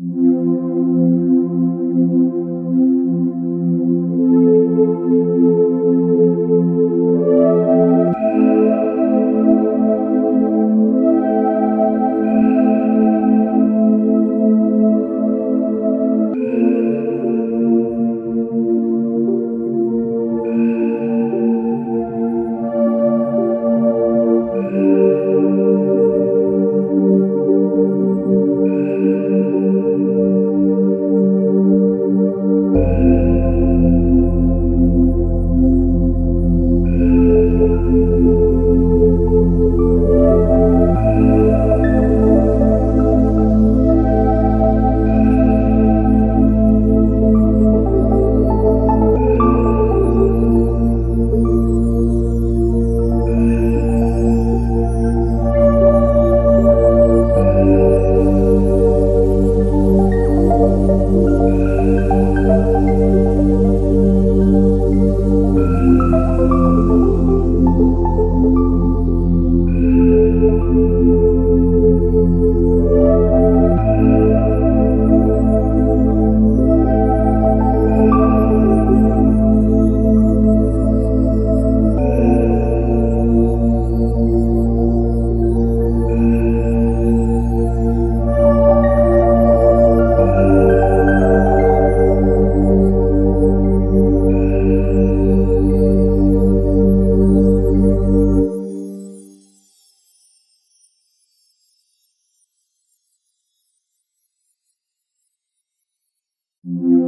Música Mm-hmm.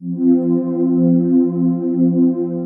Thank you.